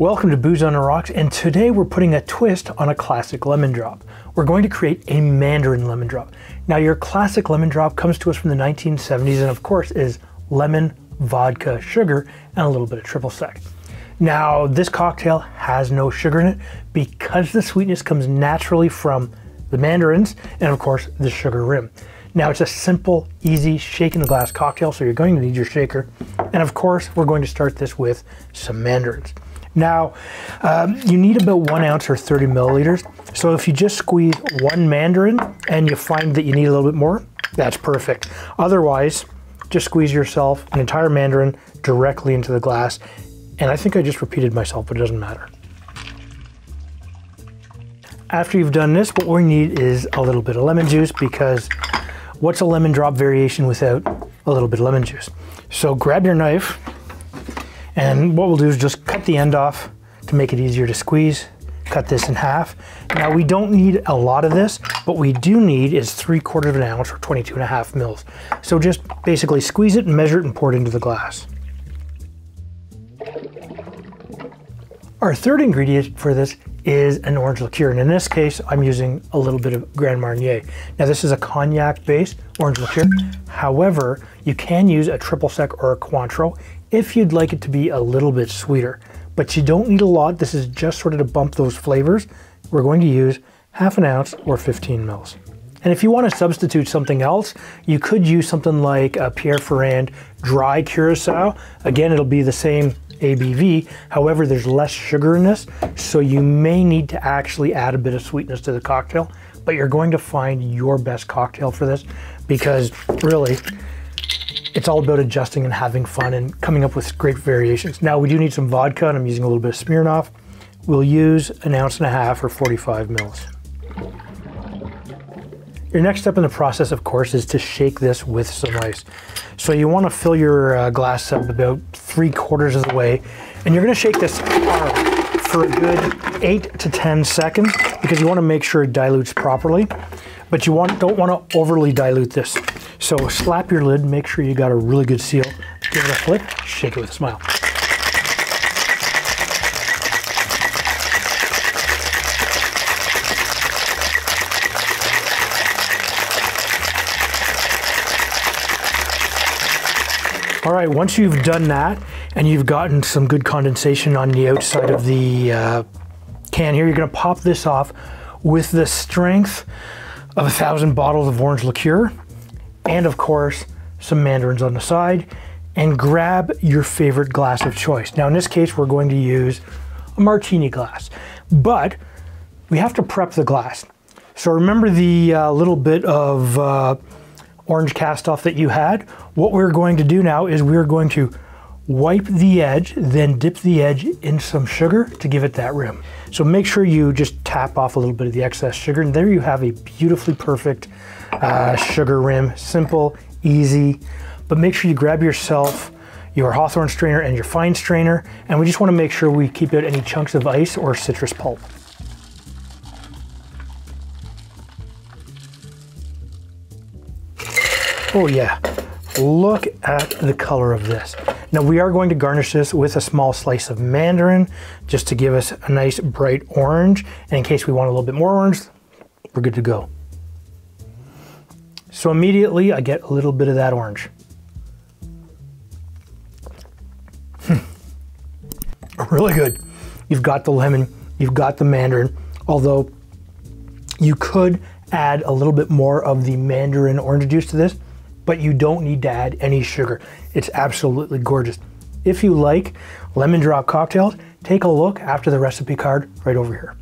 Welcome to Booze on the Rocks, and today we're putting a twist on a classic lemon drop. We're going to create a Mandarin lemon drop. Now, your classic lemon drop comes to us from the 1970s, and of course, is lemon, vodka, sugar, and a little bit of triple sec. Now, this cocktail has no sugar in it because the sweetness comes naturally from the mandarins and, of course, the sugar rim. Now, it's a simple, easy shake in the glass cocktail, so you're going to need your shaker. And of course, we're going to start this with some mandarins. Now, um, you need about one ounce or 30 milliliters. So if you just squeeze one mandarin and you find that you need a little bit more, that's perfect. Otherwise, just squeeze yourself an entire mandarin directly into the glass. And I think I just repeated myself, but it doesn't matter. After you've done this, what we need is a little bit of lemon juice because what's a lemon drop variation without a little bit of lemon juice? So grab your knife and what we'll do is just cut the end off to make it easier to squeeze. Cut this in half. Now we don't need a lot of this, but we do need is three quarters of an ounce or 22 and a half mils. So just basically squeeze it measure it and pour it into the glass. Our third ingredient for this is an orange liqueur. And in this case, I'm using a little bit of Grand Marnier. Now this is a cognac based orange liqueur. However, you can use a triple sec or a Cointreau if you'd like it to be a little bit sweeter. But you don't need a lot. This is just sort of to bump those flavors. We're going to use half an ounce or 15 mils. And if you want to substitute something else, you could use something like a Pierre Ferrand dry curacao. Again, it'll be the same ABV. However, there's less sugar in this, so you may need to actually add a bit of sweetness to the cocktail, but you're going to find your best cocktail for this because really, it's all about adjusting and having fun and coming up with great variations. Now we do need some vodka and I'm using a little bit of Smirnoff. We'll use an ounce and a half or 45 mils. Your next step in the process, of course, is to shake this with some ice. So you want to fill your uh, glass up about three quarters of the way, and you're going to shake this for a good eight to 10 seconds because you want to make sure it dilutes properly, but you want, don't want to overly dilute this. So slap your lid, make sure you got a really good seal, give it a flick, shake it with a smile. All right, once you've done that and you've gotten some good condensation on the outside of the uh, can here, you're gonna pop this off with the strength of a thousand bottles of orange liqueur and of course some mandarins on the side and grab your favorite glass of choice. Now in this case we're going to use a martini glass, but we have to prep the glass. So remember the uh, little bit of uh, orange cast off that you had? What we're going to do now is we're going to wipe the edge, then dip the edge in some sugar to give it that rim. So make sure you just tap off a little bit of the excess sugar and there you have a beautifully perfect uh, sugar rim. Simple, easy, but make sure you grab yourself your Hawthorne strainer and your fine strainer and we just want to make sure we keep out any chunks of ice or citrus pulp. Oh yeah, look at the color of this. Now we are going to garnish this with a small slice of mandarin just to give us a nice bright orange. And in case we want a little bit more orange, we're good to go. So immediately I get a little bit of that orange. Hmm. Really good. You've got the lemon, you've got the mandarin, although you could add a little bit more of the mandarin orange juice to this but you don't need to add any sugar. It's absolutely gorgeous. If you like lemon drop cocktails, take a look after the recipe card right over here.